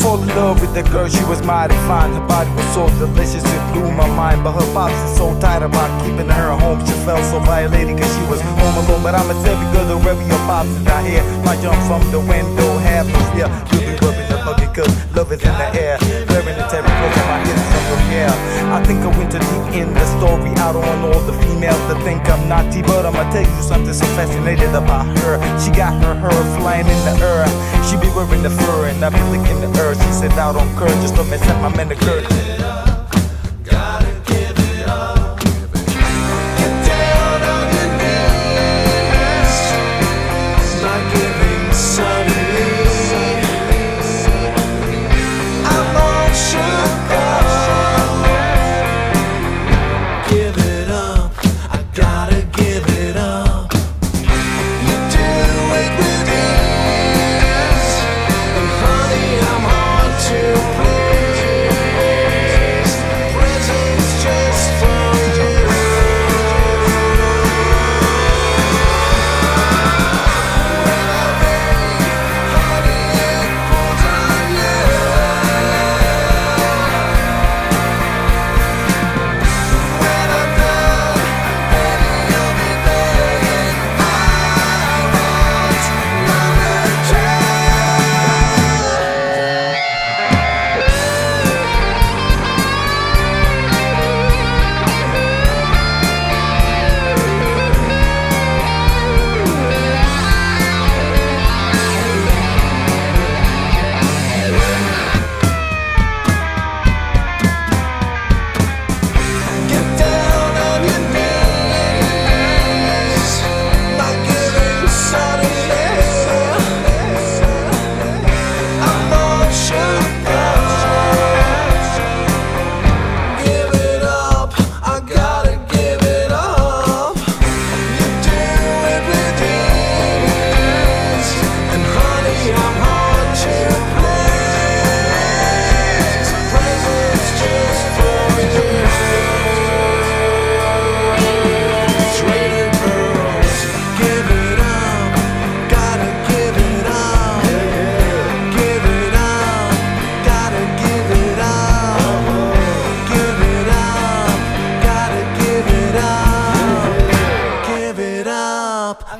fall in love with that girl, she was mighty fine. Her body was so delicious, it blew my mind. But her pops is so tight about keeping her home. She felt so violated cause she was home alone. But I'ma tell you, girl, the rev your pops is not here. My jump from the window, half is here. You'll be rubbing the bucket cause love is in the air. The terry close to my from your hair. I think I in the story. I don't want all the females to think I'm naughty. But I'ma tell you something so fascinated about her. She got her hair flying in the air. She be wearing the fur and I be licking the earth. She said, I don't care, just don't mess up my man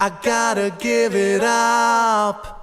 I gotta give it up.